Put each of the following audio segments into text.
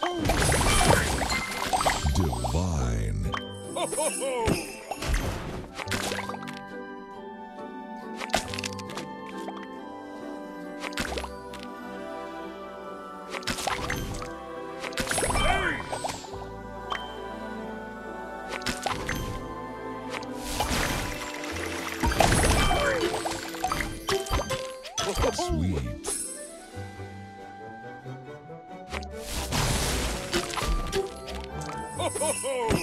Divine. Sweet. Sweet.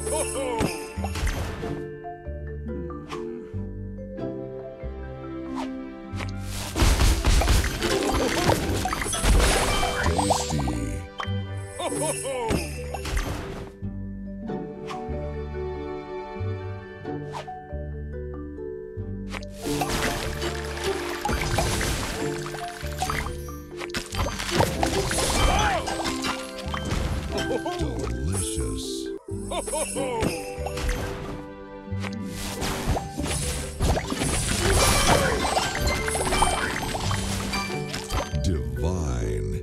Tasty. Divine.